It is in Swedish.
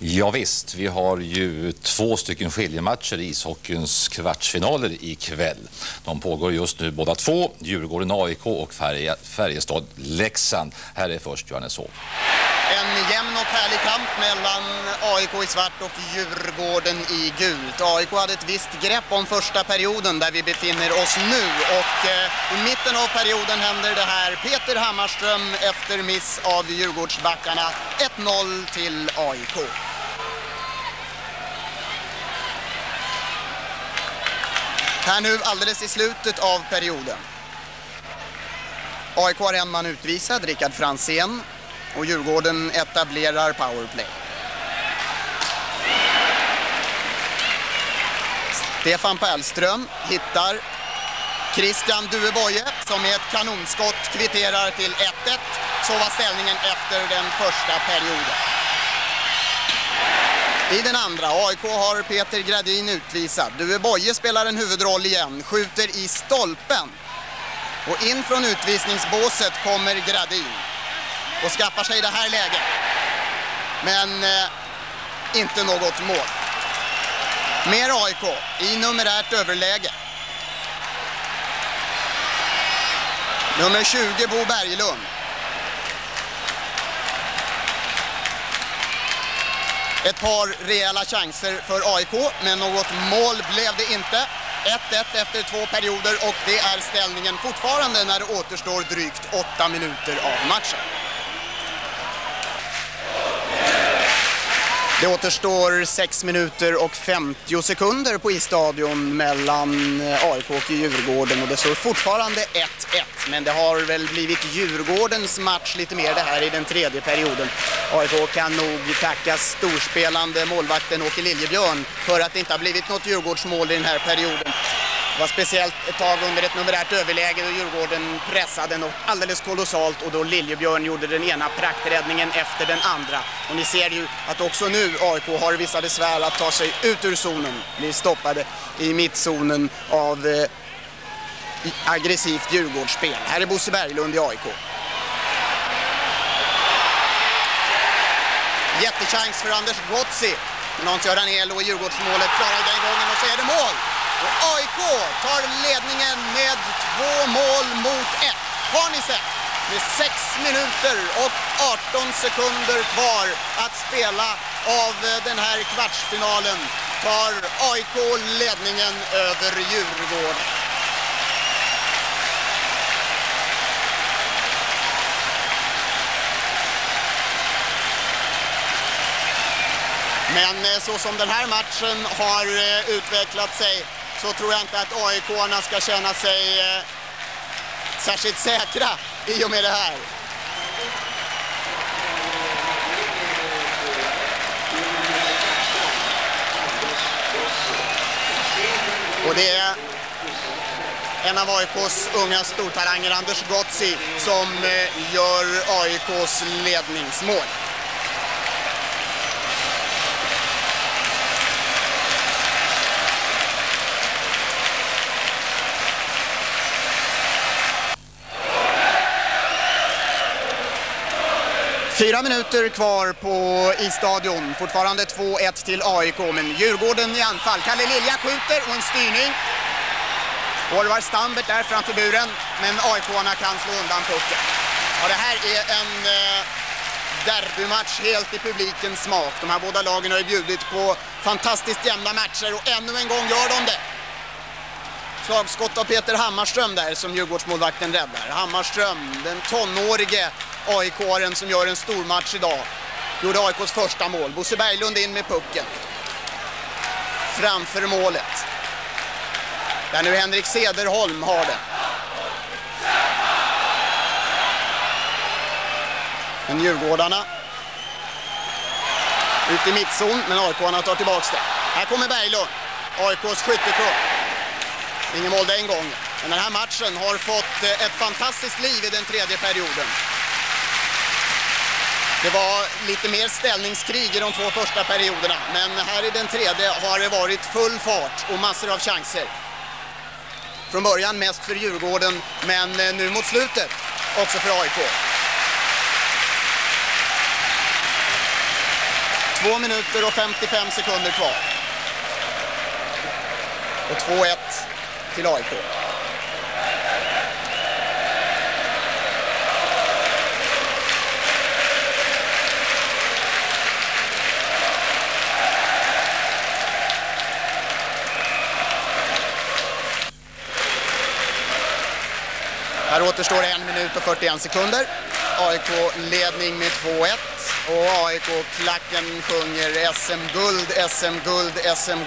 Ja, visst, vi har ju två stycken skiljematcher i ishockeyns kvartsfinaler ikväll. De pågår just nu båda två, Djurgården AIK och Färjestad Leksand. Här är först Johanneshov. En jämn och härlig kamp mellan AIK i svart och Djurgården i gult. AIK hade ett visst grepp om första perioden där vi befinner oss nu och eh, i mitten av perioden händer det här. Peter Hammarström efter miss av Djurgårdsbackarna 1-0 till AIK. Här nu alldeles i slutet av perioden. AIK har en man utvisad, Rickard Fransén. Och Djurgården etablerar powerplay. Stefan Pärlström hittar Christian Dueboje som med ett kanonskott kvitterar till 1-1. Så var ställningen efter den första perioden. I den andra, AIK har Peter Gradin utvisad. Dueboje spelar en huvudroll igen, skjuter i stolpen. Och in från utvisningsbåset kommer Gradin och skaffar sig det här läget. Men eh, inte något mål. Mer AIK i numerärt överläge. Nummer 20 Bo Berglund. Ett par rejäla chanser för AIK, men något mål blev det inte. 1-1 efter två perioder och det är ställningen fortfarande när det återstår drygt åtta minuter av matchen. Det återstår 6 minuter och 50 sekunder på isstadion mellan eh, AIK och Djurgården och det står fortfarande 1-1. Men det har väl blivit Djurgårdens match lite mer det här i den tredje perioden. AIK kan nog tacka storspelande målvakten Åke Liljebjörn för att det inte har blivit något Djurgårdsmål i den här perioden. Det var speciellt ett tag under ett numerärt överläge då Djurgården pressade något alldeles kolossalt och då Liljebjörn gjorde den ena prakträddningen efter den andra. Och ni ser ju att också nu AIK har vissa besvär att ta sig ut ur zonen. Blir stoppade i mittzonen av eh, aggressivt Djurgårdsspel. Här är Bosse Berglund i AIK. Jättechans för Anders Gotzi. Men Hans-Göran Elo i Djurgårdsmålet klarar den gången och så är det mål. Och AIK tar ledningen med två mål mot ett. Har ni sett? Med 6 minuter och 18 sekunder kvar att spela av eh, den här kvartsfinalen tar AIK ledningen över Djurgården. Men eh, så som den här matchen har eh, utvecklat sig så tror jag inte att AIK-arna ska känna sig eh, särskilt säkra i och med det här. Och det är en av AIKs unga stortalanger, Anders Gotzi, som eh, gör AIKs ledningsmål. Fyra minuter kvar på isstadion. Fortfarande 2-1 till AIK, men Djurgården i anfall. Kalle Lilja skjuter och en styrning. Orvar Stambert där framför buren, men AIK-arna kan slå undan pucken. Ja, det här är en eh, derbymatch helt i publikens smak. De här båda lagen har ju bjudit på fantastiskt jämna matcher och ännu en gång gör de det. Slagskott av Peter Hammarström där som Djurgårdsmålvakten räddar. Hammarström, den tonårige AIK-aren som gör en stor match idag. Gjorde AIKs första mål. Bosse Berglund in med pucken. Framför målet. Där nu Henrik Sederholm har den. Men Djurgårdarna ut i mittzon, men aik tar tillbaka det. Här kommer Berglund, AIKs skyttekung. Ingen mål den gången. Men den här matchen har fått eh, ett fantastiskt liv i den tredje perioden. Det var lite mer ställningskrig i de två första perioderna, men här i den tredje har det varit full fart och massor av chanser. Från början mest för Djurgården, men eh, nu mot slutet också för AIK. Två minuter och 55 sekunder kvar. Och 2-1 till AIK. Här återstår en minut och 41 sekunder. AIK ledning med 2-1 och AIK-klacken sjunger SM-guld, SM-guld, SM-guld.